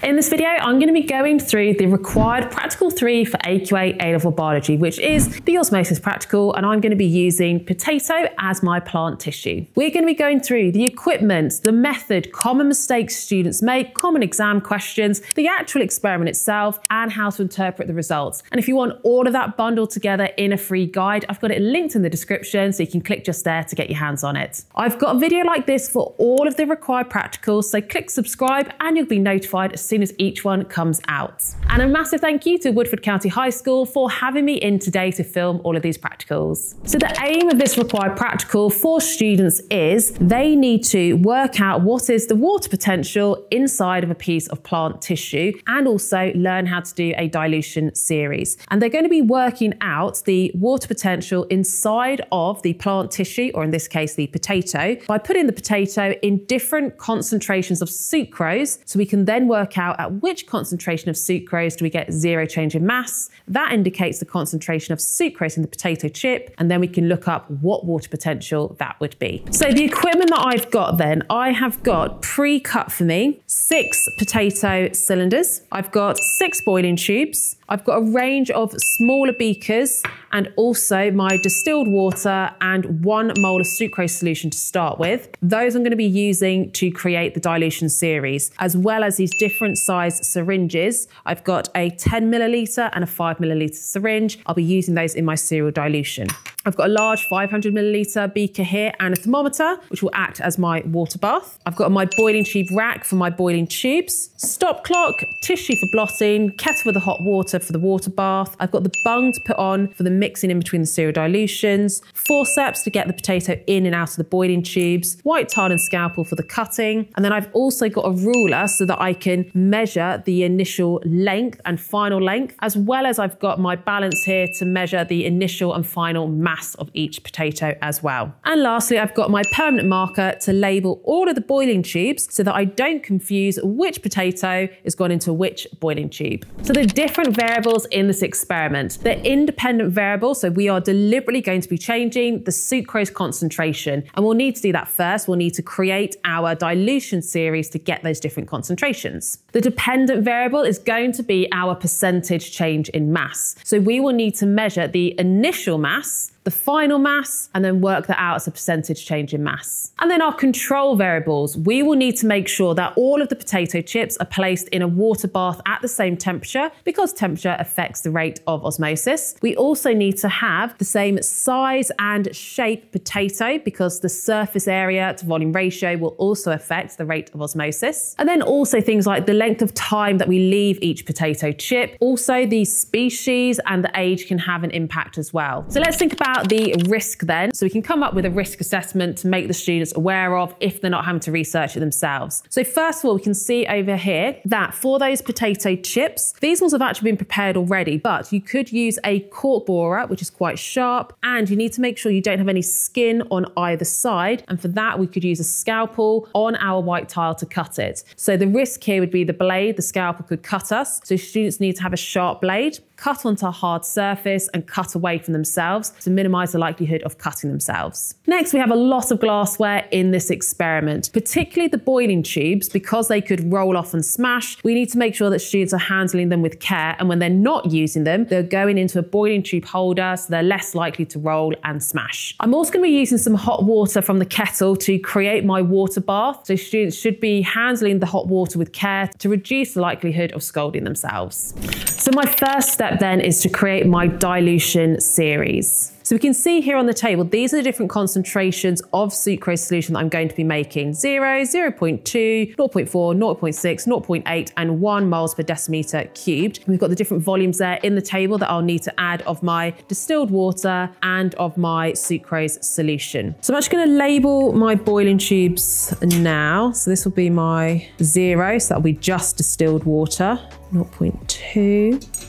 In this video, I'm going to be going through the required practical three for AQA A-level biology, which is the osmosis practical, and I'm going to be using potato as my plant tissue. We're going to be going through the equipment, the method, common mistakes students make, common exam questions, the actual experiment itself, and how to interpret the results. And if you want all of that bundled together in a free guide, I've got it linked in the description, so you can click just there to get your hands on it. I've got a video like this for all of the required practicals, so click subscribe and you'll be notified as soon as each one comes out. And a massive thank you to Woodford County High School for having me in today to film all of these practicals. So the aim of this required practical for students is they need to work out what is the water potential inside of a piece of plant tissue and also learn how to do a dilution series. And they're going to be working out the water potential inside of the plant tissue, or in this case, the potato, by putting the potato in different concentrations of sucrose. So we can then work out at which concentration of sucrose do we get zero change in mass. That indicates the concentration of sucrose in the potato chip, and then we can look up what water potential that would be. So the equipment that I've got then, I have got pre-cut for me six potato cylinders. I've got six boiling tubes. I've got a range of smaller beakers and also my distilled water and one mole of sucrose solution to start with. Those I'm going to be using to create the dilution series, as well as these different size syringes. I've got a 10 milliliter and a 5 milliliter syringe. I'll be using those in my serial dilution. I've got a large 500 milliliter beaker here and a thermometer, which will act as my water bath. I've got my boiling tube rack for my boiling tubes, stop clock, tissue for blotting, kettle with the hot water for the water bath. I've got the bung to put on for the mixing in between the serial dilutions, forceps to get the potato in and out of the boiling tubes, white tile and scalpel for the cutting. And then I've also got a ruler so that I can measure the initial length and final length, as well as I've got my balance here to measure the initial and final mass of each potato as well. And lastly, I've got my permanent marker to label all of the boiling tubes so that I don't confuse which potato is gone into which boiling tube. So the different variables in this experiment, they're independent variables. So we are deliberately going to be changing the sucrose concentration. And we'll need to do that first. We'll need to create our dilution series to get those different concentrations. The dependent variable is going to be our percentage change in mass. So we will need to measure the initial mass the final mass, and then work that out as a percentage change in mass. And then our control variables, we will need to make sure that all of the potato chips are placed in a water bath at the same temperature because temperature affects the rate of osmosis. We also need to have the same size and shape potato because the surface area to volume ratio will also affect the rate of osmosis. And then also things like the length of time that we leave each potato chip. Also the species and the age can have an impact as well. So let's think about about the risk then. So we can come up with a risk assessment to make the students aware of if they're not having to research it themselves. So first of all, we can see over here that for those potato chips, these ones have actually been prepared already, but you could use a cork borer, which is quite sharp, and you need to make sure you don't have any skin on either side. And for that, we could use a scalpel on our white tile to cut it. So the risk here would be the blade, the scalpel could cut us. So students need to have a sharp blade cut onto a hard surface and cut away from themselves to minimize the likelihood of cutting themselves. Next, we have a lot of glassware in this experiment, particularly the boiling tubes, because they could roll off and smash. We need to make sure that students are handling them with care. And when they're not using them, they're going into a boiling tube holder, so they're less likely to roll and smash. I'm also going to be using some hot water from the kettle to create my water bath. So students should be handling the hot water with care to reduce the likelihood of scalding themselves. So my first step step then is to create my dilution series. So we can see here on the table, these are the different concentrations of sucrose solution that I'm going to be making. 0, 0 0.2, 0 0.4, 0 0.6, 0 0.8, and 1 moles per decimeter cubed. And we've got the different volumes there in the table that I'll need to add of my distilled water and of my sucrose solution. So I'm actually going to label my boiling tubes now. So this will be my 0, so that'll be just distilled water. 0.2,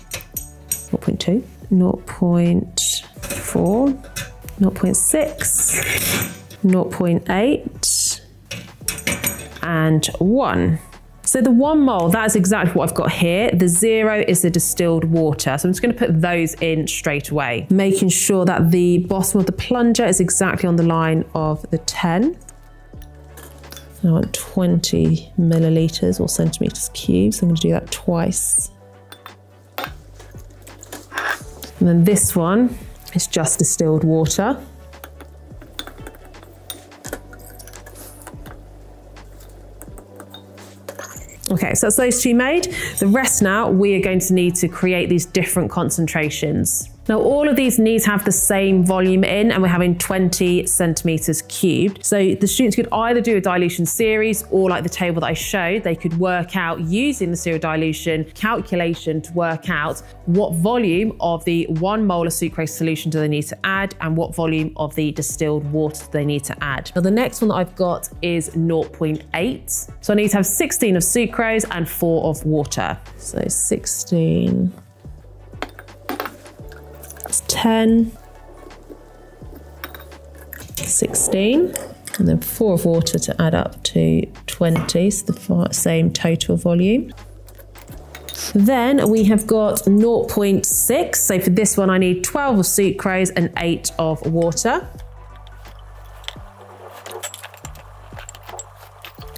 0.2, 0.4, 0.6, 0.8, and 1. So the one mole, that is exactly what I've got here. The zero is the distilled water. So I'm just gonna put those in straight away, making sure that the bottom of the plunger is exactly on the line of the 10. I want 20 milliliters or centimeters cubed, so I'm going to do that twice. And then this one is just distilled water. Okay, so that's those two made. The rest now, we are going to need to create these different concentrations. Now all of these need to have the same volume in and we're having 20 centimeters cubed. So the students could either do a dilution series or like the table that I showed, they could work out using the serial dilution calculation to work out what volume of the one molar sucrose solution do they need to add and what volume of the distilled water do they need to add. Now the next one that I've got is 0.8. So I need to have 16 of sucrose and four of water. So 16 that's 10, 16, and then four of water to add up to 20, so the same total volume. Then we have got 0.6. So for this one, I need 12 of sucrose and 8 of water.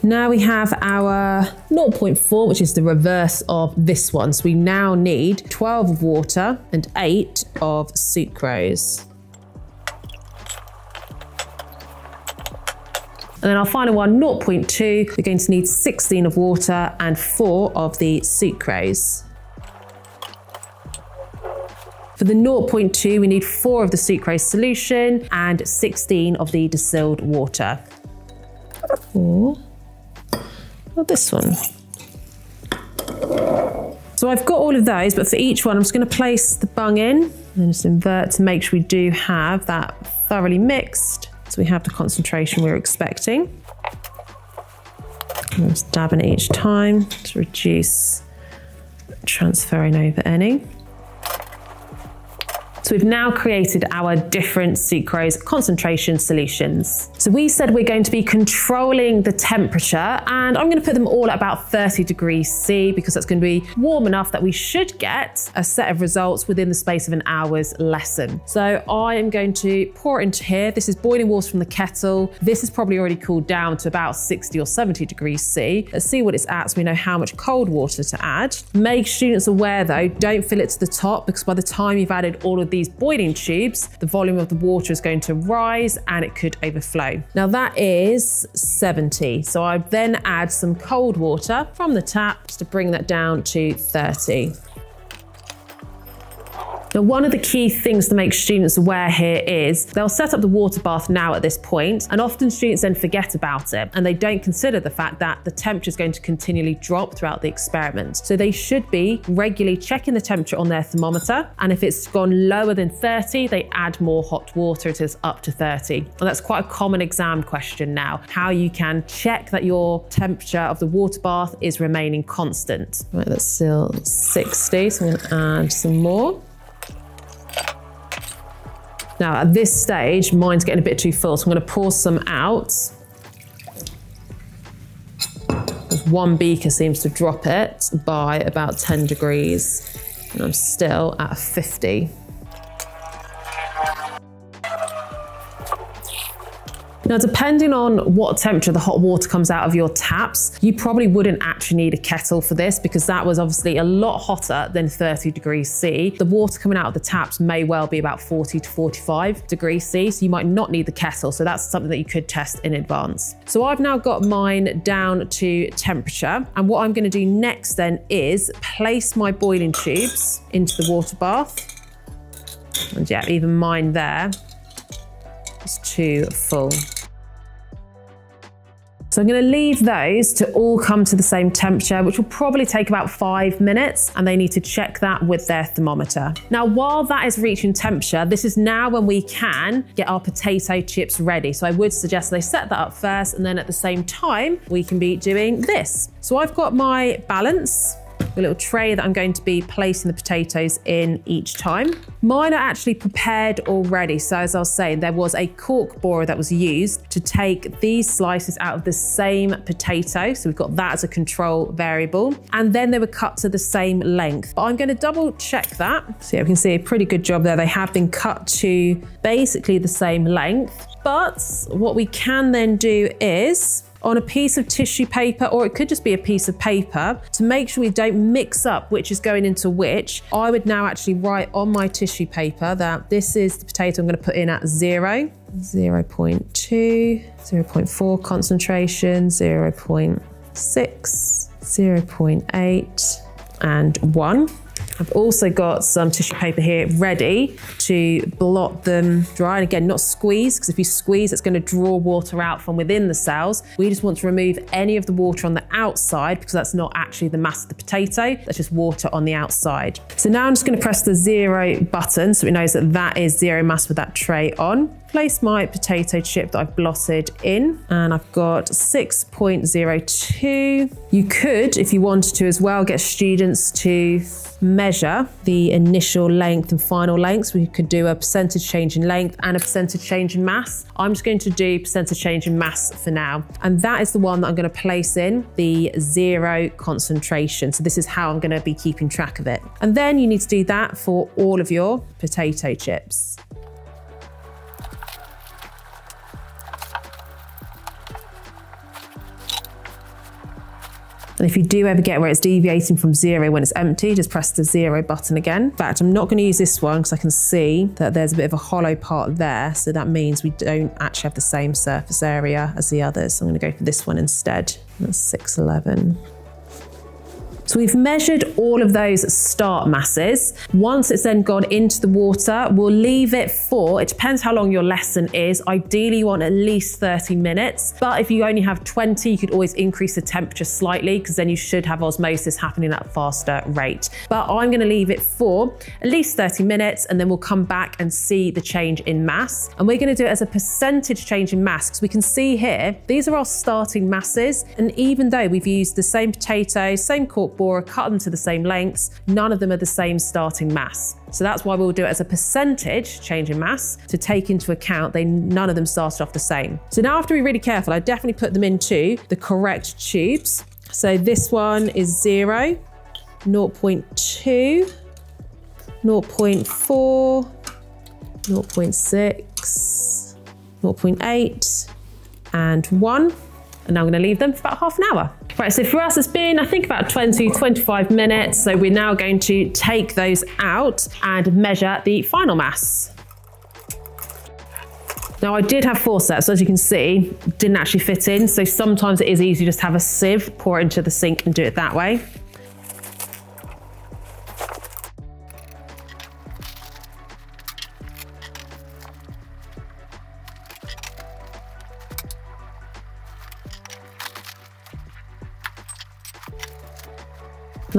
Now we have our 0.4, which is the reverse of this one. So we now need 12 of water and 8 of sucrose. And then our final one, 0.2, we're going to need 16 of water and 4 of the sucrose. For the 0.2, we need 4 of the sucrose solution and 16 of the distilled water. 4 or this one. So I've got all of those, but for each one, I'm just gonna place the bung in and just invert to make sure we do have that thoroughly mixed. So we have the concentration we're expecting. I'm just dabbing it each time to reduce transferring over any. So we've now created our different sucrose concentration solutions. So we said we're going to be controlling the temperature and I'm going to put them all at about 30 degrees C because that's going to be warm enough that we should get a set of results within the space of an hour's lesson. So I am going to pour it into here. This is boiling water from the kettle. This is probably already cooled down to about 60 or 70 degrees C. Let's see what it's at so we know how much cold water to add. Make students aware though, don't fill it to the top because by the time you've added all of these boiling tubes, the volume of the water is going to rise and it could overflow. Now that is 70. So I then add some cold water from the tap to bring that down to 30. Now, one of the key things to make students aware here is they'll set up the water bath now at this point, and often students then forget about it and they don't consider the fact that the temperature is going to continually drop throughout the experiment. So they should be regularly checking the temperature on their thermometer, and if it's gone lower than 30, they add more hot water it is up to 30. And that's quite a common exam question now, how you can check that your temperature of the water bath is remaining constant. Right, that's still 60, so I'm gonna add some more. Now at this stage, mine's getting a bit too full, so I'm gonna pour some out. Because One beaker seems to drop it by about 10 degrees, and I'm still at 50. Now, depending on what temperature the hot water comes out of your taps, you probably wouldn't actually need a kettle for this because that was obviously a lot hotter than 30 degrees C. The water coming out of the taps may well be about 40 to 45 degrees C, so you might not need the kettle. So that's something that you could test in advance. So I've now got mine down to temperature. And what I'm gonna do next then is place my boiling tubes into the water bath. And yeah, even mine there is too full. So I'm gonna leave those to all come to the same temperature, which will probably take about five minutes, and they need to check that with their thermometer. Now, while that is reaching temperature, this is now when we can get our potato chips ready. So I would suggest they set that up first, and then at the same time, we can be doing this. So I've got my balance, a little tray that I'm going to be placing the potatoes in each time. Mine are actually prepared already. So as I was saying, there was a cork borer that was used to take these slices out of the same potato. So we've got that as a control variable. And then they were cut to the same length. But I'm going to double check that. So yeah, we can see a pretty good job there. They have been cut to basically the same length. But what we can then do is on a piece of tissue paper, or it could just be a piece of paper, to make sure we don't mix up which is going into which, I would now actually write on my tissue paper that this is the potato I'm going to put in at zero, 0 0.2, 0 0.4 concentration, 0 0.6, 0 0.8, and 1. I've also got some tissue paper here ready to blot them dry. And again, not squeeze, because if you squeeze, it's going to draw water out from within the cells. We just want to remove any of the water on the outside because that's not actually the mass of the potato. That's just water on the outside. So now I'm just going to press the zero button so it knows that that is zero mass with that tray on place my potato chip that I've blotted in and I've got 6.02. You could, if you wanted to as well, get students to measure the initial length and final lengths. We could do a percentage change in length and a percentage change in mass. I'm just going to do percentage change in mass for now. And that is the one that I'm going to place in the zero concentration. So this is how I'm going to be keeping track of it. And then you need to do that for all of your potato chips. And if you do ever get where it's deviating from zero when it's empty, just press the zero button again. In fact, I'm not going to use this one because I can see that there's a bit of a hollow part there. So that means we don't actually have the same surface area as the others. So I'm going to go for this one instead. That's 611. So we've measured all of those start masses. Once it's then gone into the water, we'll leave it for, it depends how long your lesson is. Ideally, you want at least 30 minutes. But if you only have 20, you could always increase the temperature slightly because then you should have osmosis happening at a faster rate. But I'm gonna leave it for at least 30 minutes and then we'll come back and see the change in mass. And we're gonna do it as a percentage change in mass because we can see here, these are our starting masses. And even though we've used the same potato, same cork borer, cut them to the same lengths, none of them are the same starting mass. So that's why we'll do it as a percentage change in mass to take into account they none of them started off the same. So now I have to be really careful. I definitely put them into the correct tubes. So this one is zero, 0.2, 0.4, 0.6, 0.8, and one. And now I'm going to leave them for about half an hour. Right, so for us, it's been, I think, about 20, 25 minutes. So we're now going to take those out and measure the final mass. Now I did have forceps, so as you can see, didn't actually fit in. So sometimes it is easy just to have a sieve, pour it into the sink and do it that way.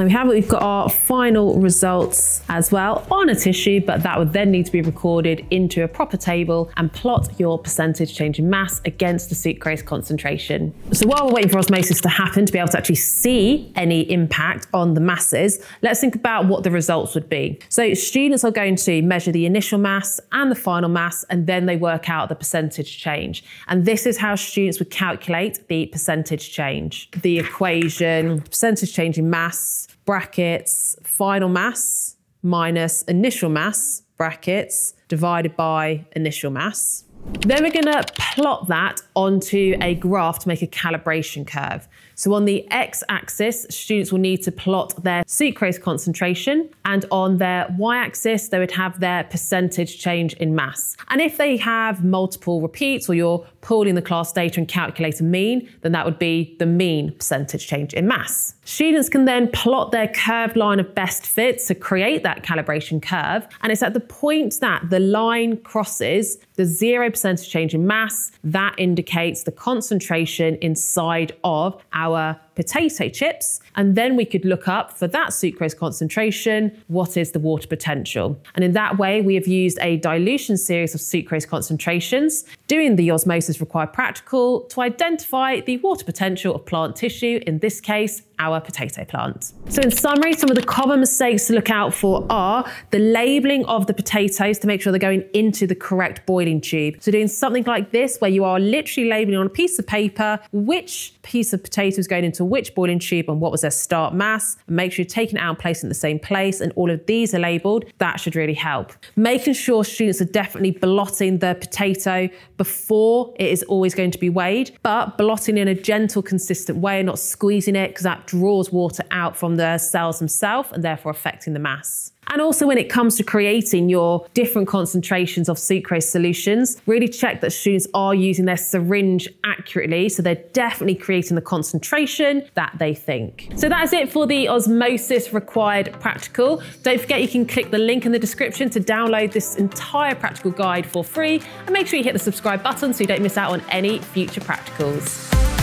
Now we have it, we've got our final results as well on a tissue, but that would then need to be recorded into a proper table and plot your percentage change in mass against the sucrose concentration. So while we're waiting for osmosis to happen to be able to actually see any impact on the masses, let's think about what the results would be. So students are going to measure the initial mass and the final mass, and then they work out the percentage change. And this is how students would calculate the percentage change. The equation, percentage change in mass brackets final mass minus initial mass brackets divided by initial mass. Then we're going to plot that onto a graph to make a calibration curve. So on the x-axis, students will need to plot their sucrose concentration, and on their y-axis, they would have their percentage change in mass. And if they have multiple repeats or you're pooling the class data and calculate a mean, then that would be the mean percentage change in mass. Students can then plot their curved line of best fit to create that calibration curve. And it's at the point that the line crosses the 0% change in mass, that indicates the concentration inside of our power potato chips. And then we could look up for that sucrose concentration, what is the water potential? And in that way, we have used a dilution series of sucrose concentrations, doing the osmosis required practical to identify the water potential of plant tissue, in this case, our potato plant. So in summary, some of the common mistakes to look out for are the labeling of the potatoes to make sure they're going into the correct boiling tube. So doing something like this, where you are literally labeling on a piece of paper which piece of potato is going into into which boiling tube and what was their start mass. And make sure you're taking it out and placing it in the same place. And all of these are labeled. That should really help. Making sure students are definitely blotting the potato before it is always going to be weighed, but blotting in a gentle, consistent way, not squeezing it because that draws water out from the cells themselves and therefore affecting the mass. And also when it comes to creating your different concentrations of sucrose solutions, really check that students are using their syringe accurately. So they're definitely creating the concentration that they think. So that's it for the osmosis required practical. Don't forget you can click the link in the description to download this entire practical guide for free and make sure you hit the subscribe button so you don't miss out on any future practicals.